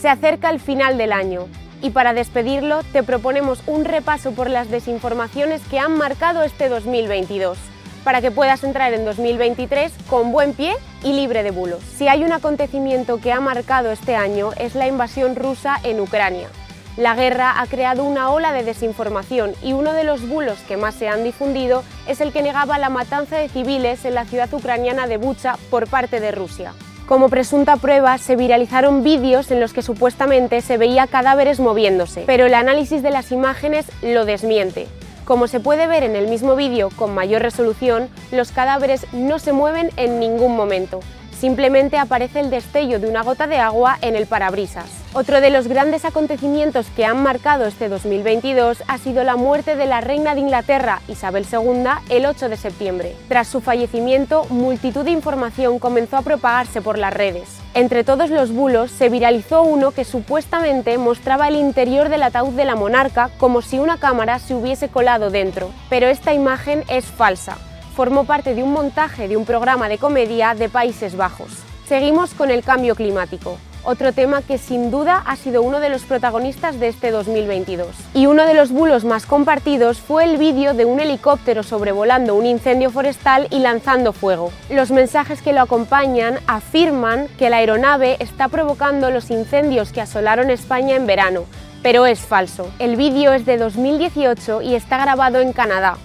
Se acerca el final del año y para despedirlo te proponemos un repaso por las desinformaciones que han marcado este 2022 para que puedas entrar en 2023 con buen pie y libre de bulos. Si hay un acontecimiento que ha marcado este año es la invasión rusa en Ucrania. La guerra ha creado una ola de desinformación y uno de los bulos que más se han difundido es el que negaba la matanza de civiles en la ciudad ucraniana de Bucha por parte de Rusia. Como presunta prueba, se viralizaron vídeos en los que supuestamente se veía cadáveres moviéndose, pero el análisis de las imágenes lo desmiente. Como se puede ver en el mismo vídeo con mayor resolución, los cadáveres no se mueven en ningún momento, simplemente aparece el destello de una gota de agua en el parabrisas. Otro de los grandes acontecimientos que han marcado este 2022 ha sido la muerte de la reina de Inglaterra, Isabel II, el 8 de septiembre. Tras su fallecimiento, multitud de información comenzó a propagarse por las redes. Entre todos los bulos se viralizó uno que supuestamente mostraba el interior del ataúd de la monarca como si una cámara se hubiese colado dentro, pero esta imagen es falsa. Formó parte de un montaje de un programa de comedia de Países Bajos. Seguimos con el cambio climático otro tema que sin duda ha sido uno de los protagonistas de este 2022. Y uno de los bulos más compartidos fue el vídeo de un helicóptero sobrevolando un incendio forestal y lanzando fuego. Los mensajes que lo acompañan afirman que la aeronave está provocando los incendios que asolaron España en verano, pero es falso. El vídeo es de 2018 y está grabado en Canadá.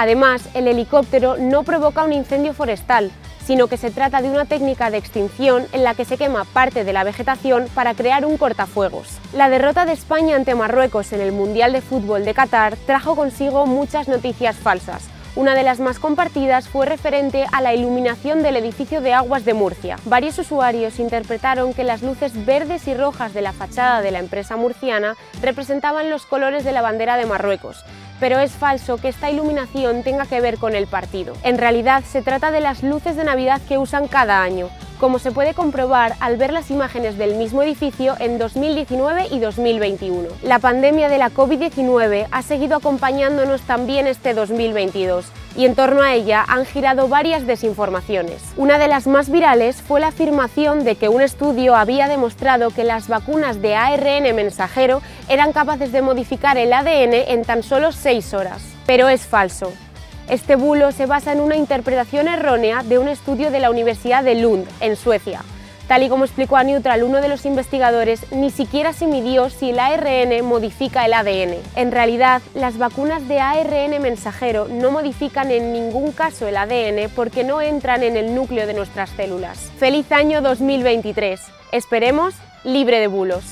Además, el helicóptero no provoca un incendio forestal, sino que se trata de una técnica de extinción en la que se quema parte de la vegetación para crear un cortafuegos. La derrota de España ante Marruecos en el Mundial de Fútbol de Qatar trajo consigo muchas noticias falsas, una de las más compartidas fue referente a la iluminación del edificio de aguas de Murcia. Varios usuarios interpretaron que las luces verdes y rojas de la fachada de la empresa murciana representaban los colores de la bandera de Marruecos, pero es falso que esta iluminación tenga que ver con el partido. En realidad se trata de las luces de Navidad que usan cada año, como se puede comprobar al ver las imágenes del mismo edificio en 2019 y 2021. La pandemia de la COVID-19 ha seguido acompañándonos también este 2022 y en torno a ella han girado varias desinformaciones. Una de las más virales fue la afirmación de que un estudio había demostrado que las vacunas de ARN mensajero eran capaces de modificar el ADN en tan solo 6 horas. Pero es falso. Este bulo se basa en una interpretación errónea de un estudio de la Universidad de Lund, en Suecia. Tal y como explicó a Neutral uno de los investigadores, ni siquiera se midió si el ARN modifica el ADN. En realidad, las vacunas de ARN mensajero no modifican en ningún caso el ADN porque no entran en el núcleo de nuestras células. ¡Feliz año 2023! Esperemos libre de bulos.